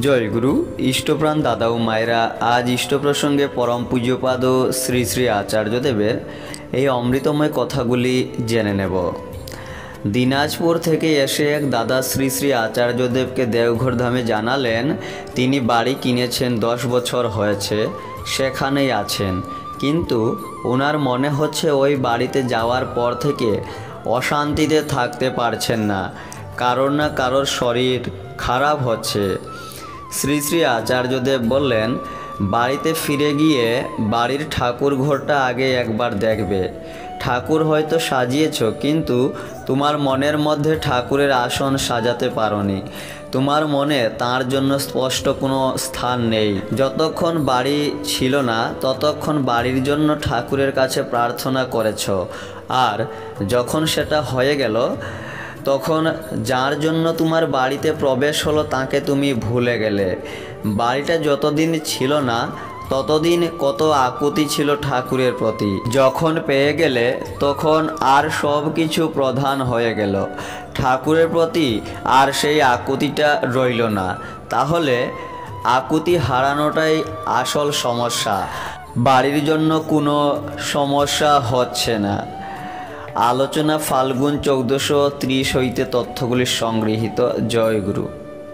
জয় গুরু, ইষ্টপ্রাণ দাদা ও মায়েরা, আজ ইষ্ট প্রসঙ্গে পরম পূজ্যপাদ শ্রী শ্রী আচার্যদেবের এই অমৃতময় কথাগুলি জেনে নেব। দিনাজপুর থেকে এসে এক দাদা শ্রী শ্রী আচার্যদেবকে দেওঘর ধামে জানালেন, তিনি বাড়ি কিনেছেন দশ বছর হয়েছে, সেখানেই আছেন। কিন্তু ওনার মনে হচ্ছে ওই বাড়িতে যাওয়ার পর থেকে অশান্তিতে থাকতে পারছেন না, কারোর না কারোর শরীর খারাপ হচ্ছে। শ্রী শ্রী আচার্যদেব বললেন, বাড়িতে ফিরে গিয়ে বাড়ির ঠাকুর ঘরটা আগে একবার দেখবে। ঠাকুর হয়তো সাজিয়েছ, কিন্তু তোমার মনের মধ্যে ঠাকুরের আসন সাজাতে পারোনি। তোমার মনে তার জন্য স্পষ্ট কোনো স্থান নেই। যতক্ষণ বাড়ি ছিল না, ততক্ষণ বাড়ির জন্য ঠাকুরের কাছে প্রার্থনা করেছ। আর যখন সেটা হয়ে গেল তখন যার জন্য তোমার বাড়িতে প্রবেশ হলো তাকে তুমি ভুলে গেলে। বাড়িটা যতদিন ছিল না, ততদিন কত আকুতি ছিল ঠাকুরের প্রতি। যখন পেয়ে গেলে, তখন আর সব কিছু প্রধান হয়ে গেল। ঠাকুরের প্রতি আর সেই আকুতিটা রইল না। তাহলে আকুতি হারানোটাই আসল সমস্যা। বাড়ির জন্য কোনো সমস্যা হচ্ছে না। আলোচনা ফাল্গুন চৌদ্দশো ত্রিশ হইতে তথ্যগুলি সংগৃহীত। জয়গুরু